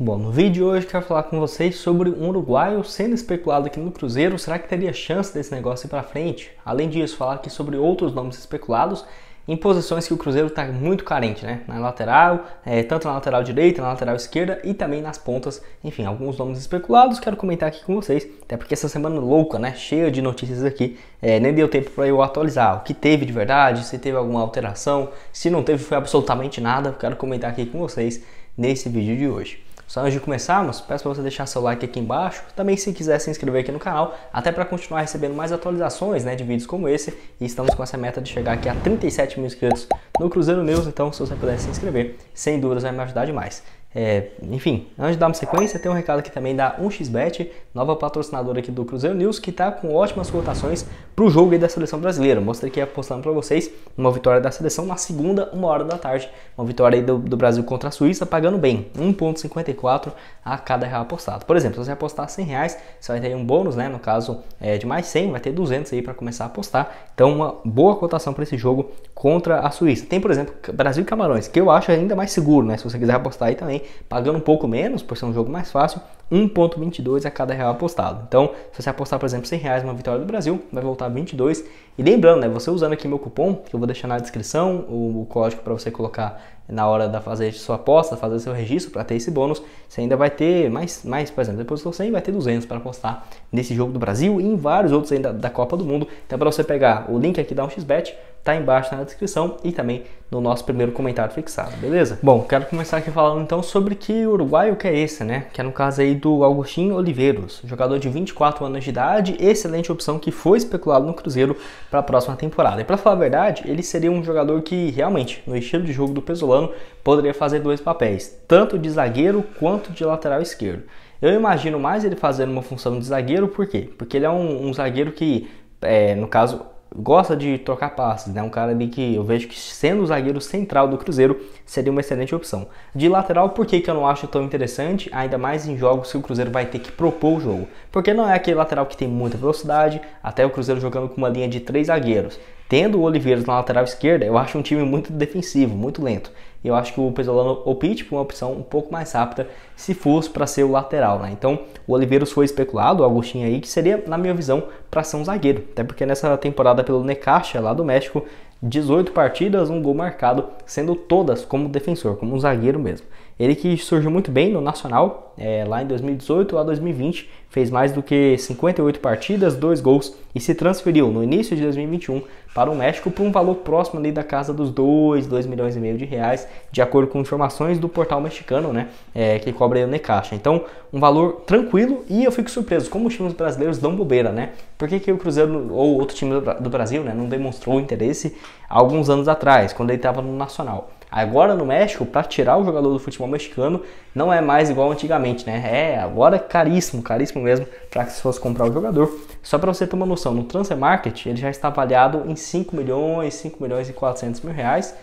Bom, no vídeo de hoje eu quero falar com vocês sobre um uruguaio sendo especulado aqui no Cruzeiro. Será que teria chance desse negócio ir para frente? Além disso, falar aqui sobre outros nomes especulados em posições que o Cruzeiro está muito carente, né? Na lateral, é, tanto na lateral direita, na lateral esquerda e também nas pontas. Enfim, alguns nomes especulados. Quero comentar aqui com vocês, até porque essa semana louca, né? Cheia de notícias aqui, é, nem deu tempo para eu atualizar o que teve de verdade, se teve alguma alteração, se não teve foi absolutamente nada. Quero comentar aqui com vocês nesse vídeo de hoje. Só antes de começarmos, peço para você deixar seu like aqui embaixo, também se quiser se inscrever aqui no canal, até para continuar recebendo mais atualizações né, de vídeos como esse, e estamos com essa meta de chegar aqui a 37 mil inscritos no Cruzeiro News, então se você puder se inscrever, sem dúvidas vai me ajudar demais. É, enfim, antes de dar uma sequência, tem um recado aqui também da 1xBet, nova patrocinadora aqui do Cruzeiro News, que está com ótimas cotações para o jogo da seleção brasileira. Mostrei aqui apostando para vocês uma vitória da seleção na segunda, uma hora da tarde. Uma vitória do, do, Brasil contra a Suíça, pagando bem, 1,54 a cada real apostado. Por exemplo, se você apostar 100 reais, você vai ter um bônus, né? No caso é, de mais 100, vai ter 200 aí para começar a apostar. Então, uma boa cotação para esse jogo contra a Suíça. Tem, por exemplo, Brasil e Camarões, que eu acho ainda mais seguro, né? Se você quiser apostar aí também pagando um pouco menos, por ser um jogo mais fácil, 1,22 a cada real apostado. Então, se você apostar, por exemplo, 100 reais numa vitória do Brasil, vai voltar 22. E lembrando, né, você usando aqui meu cupom, que eu vou deixar na descrição, o, o código para você colocar na hora da fazer sua aposta, fazer seu registro para ter esse bônus, você ainda vai ter mais, mais por exemplo, depois do 100 vai ter 200 para apostar nesse jogo do Brasil e em vários outros ainda da Copa do Mundo. Então, para você pegar o link aqui da 1xBet, tá embaixo na descrição e também no nosso primeiro comentário fixado, beleza? Bom, quero começar aqui falando então sobre que uruguaio que é esse, né? Que é no caso aí do Agostinho Oliveiros, jogador de 24 anos de idade, excelente opção que foi especulado no Cruzeiro para a próxima temporada. E para falar a verdade, ele seria um jogador que realmente, no estilo de jogo do Pesolano, poderia fazer dois papéis, tanto de zagueiro quanto de lateral esquerdo. Eu imagino mais ele fazendo uma função de zagueiro, por quê? Porque ele é um, um zagueiro que, é, no caso, gosta de trocar passes, né? Um cara ali que eu vejo que sendo o zagueiro central do Cruzeiro seria uma excelente opção. De lateral, por que, que eu não acho tão interessante? Ainda mais em jogos que o Cruzeiro vai ter que propor o jogo. Porque não é aquele lateral que tem muita velocidade, até o Cruzeiro jogando com uma linha de três zagueiros. Tendo o Oliveiras na lateral esquerda, eu acho um time muito defensivo, muito lento. Eu acho que o Pesolano opte por uma opção um pouco mais rápida se fosse para ser o lateral, né? Então, o Oliveiras foi especulado, o Agostinho aí, que seria, na minha visão, para ser um zagueiro. Até porque nessa temporada pelo Necaxa, lá do México, 18 partidas, um gol marcado, sendo todas como defensor, como um zagueiro mesmo. Ele que surgiu muito bem no Nacional, é, lá em 2018 a 2020, fez mais do que 58 partidas, dois gols e se transferiu no início de 2021 para o México por um valor próximo ali da casa dos 2, 2 milhões e meio de reais, de acordo com informações do portal mexicano, né, é, que cobra o Necaxa. Então, um valor tranquilo e eu fico surpreso como os times brasileiros dão bobeira, né? Por que, que o Cruzeiro ou outro time do Brasil, né, não demonstrou interesse alguns anos atrás, quando ele estava no Nacional? Agora no México, para tirar o jogador do futebol mexicano, não é mais igual antigamente, né? É, agora é caríssimo, caríssimo mesmo, para que se fosse comprar o jogador. Só para você ter uma noção, no Transfer Market ele já está avaliado em 5 milhões, 5 milhões e 400 mil reais.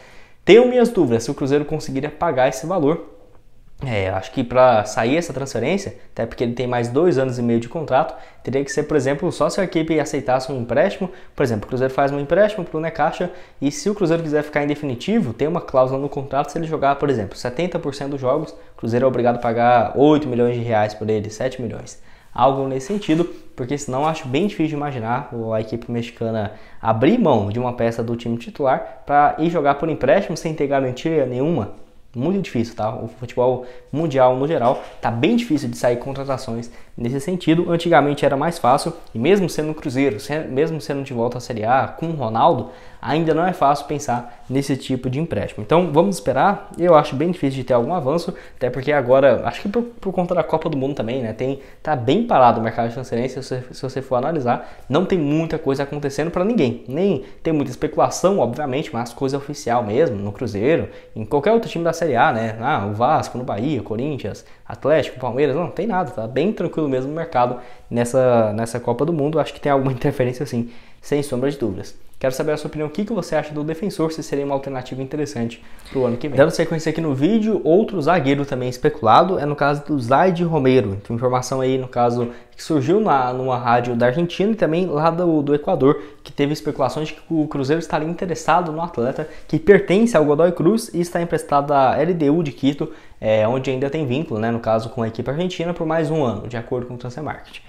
Tenho minhas dúvidas se o Cruzeiro conseguiria pagar esse valor, é, acho que para sair essa transferência, até porque ele tem mais dois anos e meio de contrato, teria que ser, por exemplo, só se a equipe aceitasse um empréstimo. Por exemplo, o Cruzeiro faz um empréstimo para o Necaxa e se o Cruzeiro quiser ficar em definitivo, tem uma cláusula no contrato se ele jogar, por exemplo, 70% dos jogos, o Cruzeiro é obrigado a pagar 8 milhões de reais por ele, 7 milhões. Algo nesse sentido, porque senão acho bem difícil de imaginar a equipe mexicana abrir mão de uma peça do time titular para ir jogar por empréstimo sem ter garantia nenhuma muito difícil, tá? O futebol mundial, no geral, tá bem difícil de sair contratações nesse sentido. Antigamente era mais fácil, e mesmo sendo Cruzeiro, mesmo sendo de volta à Série A com o Ronaldo, ainda não é fácil pensar nesse tipo de empréstimo. Então vamos esperar. Eu acho bem difícil de ter algum avanço, até porque agora, acho que por, por conta da Copa do Mundo também, né? Tem, tá bem parado o mercado de transferência, se, se você for analisar, não tem muita coisa acontecendo para ninguém. Nem tem muita especulação, obviamente, mas coisa oficial mesmo, no Cruzeiro, em qualquer outro time da Série A, né? Ah, o Vasco, no Bahia, Corinthians, Atlético, Palmeiras, não, tem nada, tá bem tranquilo mesmo o mercado nessa, nessa Copa do Mundo. Acho que tem alguma interferência assim, sem sombra de dúvidas. Quero saber a sua opinião, o que, que você acha do defensor, se seria uma alternativa interessante para o ano que vem. Dando sequência aqui no vídeo, outro zagueiro também especulado é no caso do Zaid Romero. Então, informação aí, no caso, que surgiu na, numa rádio da Argentina e também lá do, do Equador, que teve especulações de que o Cruzeiro estaria interessado no atleta que pertence ao Godoy Cruz e está emprestado à LDU de Quito, é, onde ainda tem vínculo, né, no caso com a equipe argentina, por mais um ano, de acordo com o Transfer Market.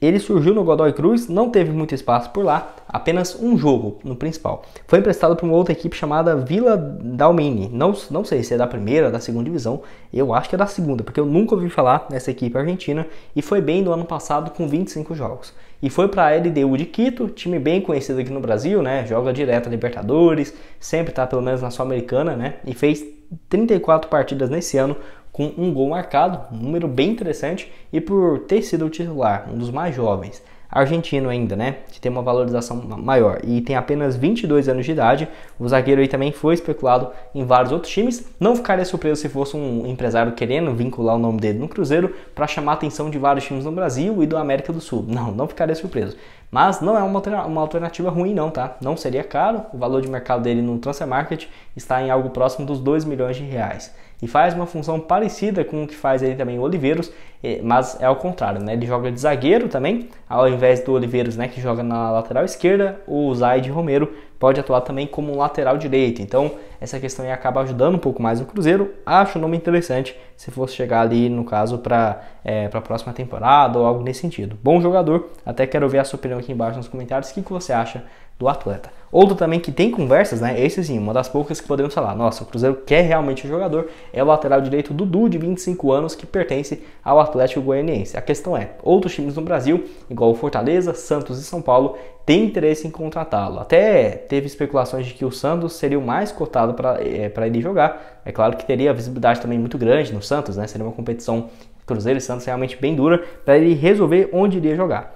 Ele surgiu no Godoy Cruz, não teve muito espaço por lá, apenas um jogo no principal. Foi emprestado para uma outra equipe chamada Vila Dalmini. Não, não sei se é da primeira da segunda divisão, eu acho que é da segunda, porque eu nunca ouvi falar dessa equipe argentina e foi bem no ano passado com 25 jogos. E foi para a LDU de Quito, time bem conhecido aqui no Brasil, né? Joga direto a Libertadores, sempre está pelo menos na Sul-Americana, né? E fez 34 partidas nesse ano com um gol marcado, um número bem interessante, e por ter sido o titular, um dos mais jovens, argentino ainda, né, que tem uma valorização maior e tem apenas 22 anos de idade, o zagueiro aí também foi especulado em vários outros times. Não ficaria surpreso se fosse um empresário querendo vincular o nome dele no Cruzeiro para chamar a atenção de vários times no Brasil e do América do Sul. Não, não ficaria surpreso. Mas não é uma alternativa ruim não, tá? Não seria caro, o valor de mercado dele no Transfer Market está em algo próximo dos 2 milhões de reais e faz uma função parecida com o que faz ele também o Oliveiros, eh, mas é ao contrário, né? Ele joga de zagueiro também, ao invés do Oliveiros, né, que joga na lateral esquerda, o Zaid Romero pode atuar também como lateral direito. Então, essa questão aí acaba ajudando um pouco mais o Cruzeiro. Acho o nome interessante se fosse chegar ali, no caso, para é, a próxima temporada ou algo nesse sentido. Bom jogador, até quero ver a sua opinião aqui embaixo nos comentários. O que, que você acha do atleta? Outro também que tem conversas, né? Esse sim, uma das poucas que podemos falar. Nossa, o Cruzeiro quer realmente o jogador. É o lateral direito Dudu, de 25 anos, que pertence ao Atlético Goianiense. A questão é: outros times no Brasil, igual Fortaleza, Santos e São Paulo, têm interesse em contratá-lo. Até teve especulações de que o Santos seria o mais cotado para é, ele jogar. É claro que teria visibilidade também muito grande no Santos, né? Seria uma competição Cruzeiro e Santos realmente bem dura para ele resolver onde iria jogar.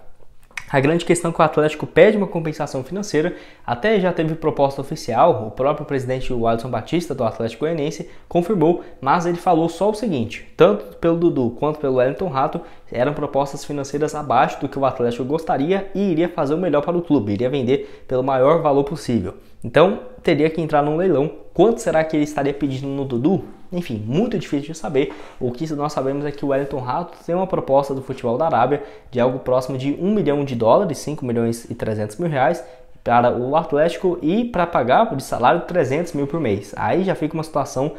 A grande questão é que o Atlético pede uma compensação financeira, até já teve proposta oficial, o próprio presidente o Alisson Batista do Atlético Goianiense confirmou, mas ele falou só o seguinte: tanto pelo Dudu quanto pelo Wellington Rato eram propostas financeiras abaixo do que o Atlético gostaria e iria fazer o melhor para o clube, iria vender pelo maior valor possível. Então teria que entrar num leilão. Quanto será que ele estaria pedindo no Dudu? Enfim, muito difícil de saber. O que nós sabemos é que o Wellington Rato tem uma proposta do futebol da Arábia de algo próximo de 1 milhão de dólares, 5 milhões e 300 mil reais, para o Atlético e para pagar de salário 300 mil por mês. Aí já fica uma situação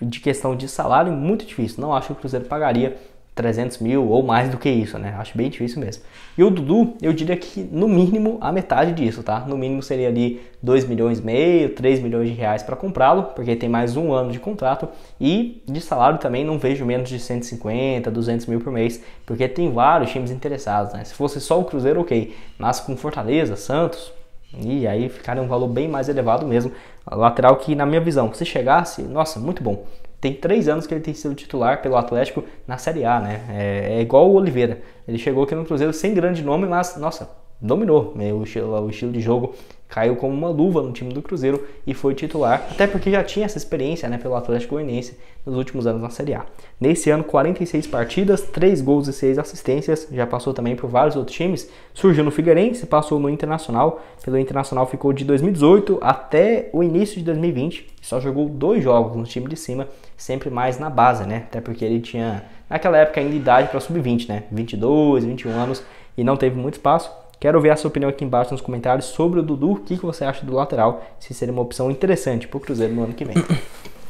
de questão de salário muito difícil. Não acho que o Cruzeiro pagaria 300 mil ou mais do que isso, né? Acho bem difícil mesmo. E o Dudu, eu diria que no mínimo a metade disso, tá? No mínimo seria ali 2 milhões e meio, 3 milhões de reais para comprá-lo, porque tem mais um ano de contrato. E de salário também não vejo menos de 150, 200 mil por mês, porque tem vários times interessados, né? Se fosse só o Cruzeiro, ok. Mas com Fortaleza, Santos, e aí ficaria um valor bem mais elevado mesmo. lateral que, na minha visão, se chegasse, nossa, muito bom tem três anos que ele tem sido titular pelo Atlético na Série A, né? É, é igual o Oliveira. Ele chegou aqui no Cruzeiro sem grande nome, mas, nossa, dominou né? o, estilo, o estilo de jogo caiu como uma luva no time do Cruzeiro e foi titular, até porque já tinha essa experiência né, pelo Atlético Goianiense nos últimos anos na Série A. Nesse ano, 46 partidas, 3 gols e 6 assistências, já passou também por vários outros times, surgiu no Figueirense, passou no Internacional, pelo Internacional ficou de 2018 até o início de 2020, só jogou dois jogos no time de cima, sempre mais na base, né, até porque ele tinha, naquela época, ainda idade para sub-20, né, 22, 21 anos, e não teve muito espaço, Quero ver a sua opinião aqui embaixo nos comentários sobre o Dudu. O que, que você acha do lateral? Se seria uma opção interessante para o Cruzeiro no ano que vem.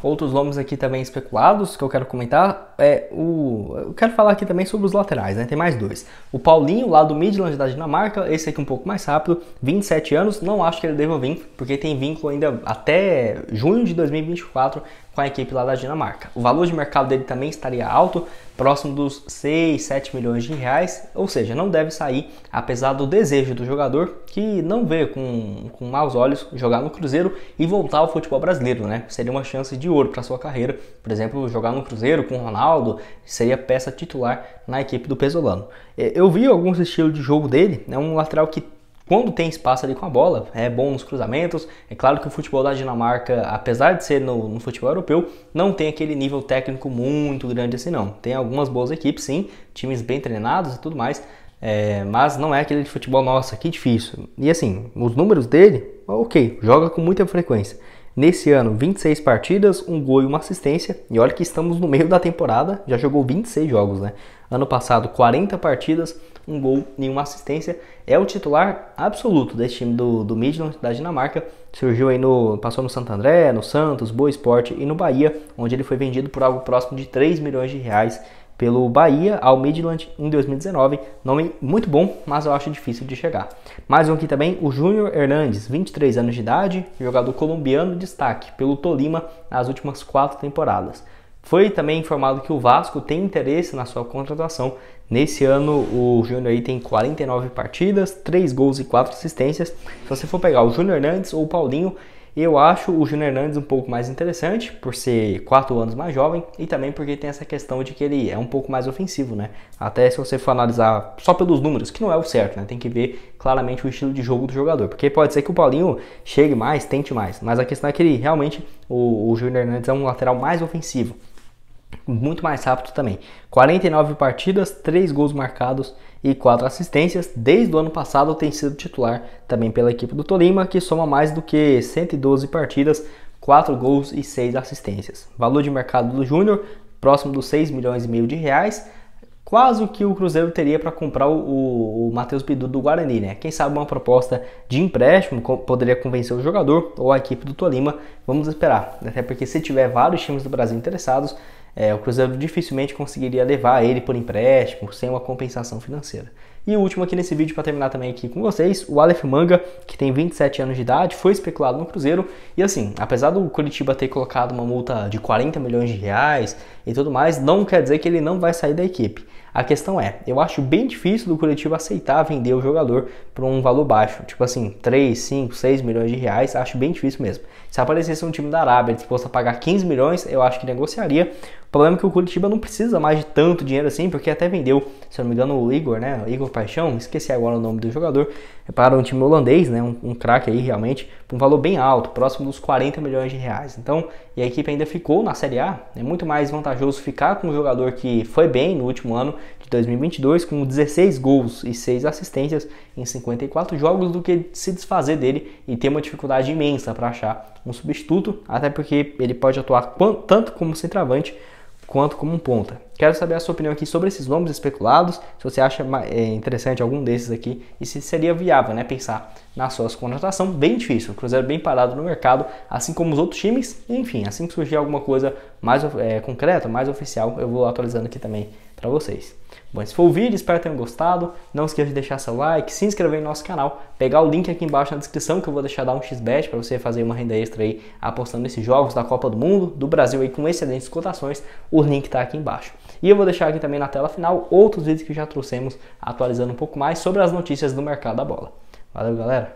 Outros nomes aqui também especulados que eu quero comentar é o. Eu quero falar aqui também sobre os laterais, né? Tem mais dois. O Paulinho, lá do Midland da Dinamarca, esse aqui um pouco mais rápido, 27 anos, não acho que ele deva vir, porque tem vínculo ainda até junho de 2024 com a equipe lá da Dinamarca. O valor de mercado dele também estaria alto, próximo dos 6, 7 milhões de reais, ou seja, não deve sair, apesar do desejo do jogador que não vê com, com maus olhos jogar no Cruzeiro e voltar ao futebol brasileiro, né? Seria uma chance de ouro para sua carreira, por exemplo, jogar no Cruzeiro com o Ronaldo seria peça titular na equipe do Pesolano. É, eu vi alguns estilos de jogo dele, é né? um lateral que quando tem espaço ali com a bola, é bom nos cruzamentos. É claro que o futebol da Dinamarca, apesar de ser no, no, futebol europeu, não tem aquele nível técnico muito grande assim não. Tem algumas boas equipes sim, times bem treinados e tudo mais, É, mas não é aquele de futebol, nossa, que difícil. E assim, os números dele, ok, joga com muita frequência. Nesse ano, 26 partidas, um gol e uma assistência. E olha que estamos no meio da temporada, já jogou 26 jogos, né? Ano passado, 40 partidas, um gol e uma assistência. É o titular absoluto desse time do, do Midland, da Dinamarca. Surgiu aí no. passou no Santo André, no Santos, Boa Esporte e no Bahia, onde ele foi vendido por algo próximo de 3 milhões de reais pelo Bahia ao Midland em 2019. Nome muito bom, mas eu acho difícil de chegar. Mais um aqui também, o Júnior Hernandes, 23 anos de idade, jogador colombiano de destaque pelo Tolima nas últimas quatro temporadas. Foi também informado que o Vasco tem interesse na sua contratação. Nesse ano, o Júnior aí tem 49 partidas, 3 gols e 4 assistências. Se você for pegar o Júnior Hernandes ou o Paulinho, eu acho o Júnior Hernandes um pouco mais interessante, por ser 4 anos mais jovem e também porque tem essa questão de que ele é um pouco mais ofensivo, né? Até se você for analisar só pelos números, que não é o certo, né? Tem que ver claramente o estilo de jogo do jogador, porque pode ser que o Paulinho chegue mais, tente mais, mas a questão é que ele realmente, o, o Júnior Hernandes é um lateral mais ofensivo muito mais rápido também. 49 partidas, 3 gols marcados e 4 assistências. Desde o ano passado tem sido titular também pela equipe do Tolima, que soma mais do que 112 partidas, 4 gols e 6 assistências. Valor de mercado do Júnior próximo dos 6 milhões e meio de reais. Quase o que o Cruzeiro teria para comprar o, o, Matheus Bidu do Guarani, né? Quem sabe uma proposta de empréstimo poderia convencer o jogador ou a equipe do Tolima. Vamos esperar, até porque se tiver vários times do Brasil interessados, é, o Cruzeiro dificilmente conseguiria levar ele por empréstimo sem uma compensação financeira. E o último aqui nesse vídeo para terminar também aqui com vocês, o Aleph Manga, que tem 27 anos de idade, foi especulado no Cruzeiro. E assim, apesar do Curitiba ter colocado uma multa de 40 milhões de reais e tudo mais, não quer dizer que ele não vai sair da equipe. A questão é, eu acho bem difícil do Curitiba aceitar vender o jogador por um valor baixo, tipo assim, 3, 5, 6 milhões de reais, acho bem difícil mesmo. Se aparecesse um time da Arábia disposto a pagar 15 milhões, eu acho que negociaria. O problema é que o Curitiba não precisa mais de tanto dinheiro assim, porque até vendeu, se não me engano, o Igor, né? O Igor Paixão, esqueci agora o nome do jogador, é para um time holandês, né? Um, um craque aí realmente, um valor bem alto, próximo dos 40 milhões de reais. Então, e a equipe ainda ficou na Série A, é muito mais vantajoso ficar com um jogador que foi bem no último ano de 2022, com 16 gols e 6 assistências em 54 jogos, do que se desfazer dele e ter uma dificuldade imensa para achar um substituto, até porque ele pode atuar tanto como centroavante quanto como um ponta. Quero saber a sua opinião aqui sobre esses nomes especulados, se você acha é, interessante algum desses aqui e se seria viável né, pensar nas suas contratações. Bem difícil, o Cruzeiro bem parado no mercado, assim como os outros times. Enfim, assim que surgir alguma coisa mais é, concreta, mais oficial, eu vou atualizando aqui também para vocês. Bom, esse foi o vídeo, espero que tenham gostado. Não esqueça de deixar seu like, se inscrever no nosso canal, pegar o link aqui embaixo na descrição que eu vou deixar dar um xbet para você fazer uma renda extra aí apostando nesses jogos da Copa do Mundo, do Brasil aí com excelentes cotações. O link está aqui embaixo. E eu vou deixar aqui também na tela final outros vídeos que já trouxemos atualizando um pouco mais sobre as notícias do mercado da bola. Valeu, galera!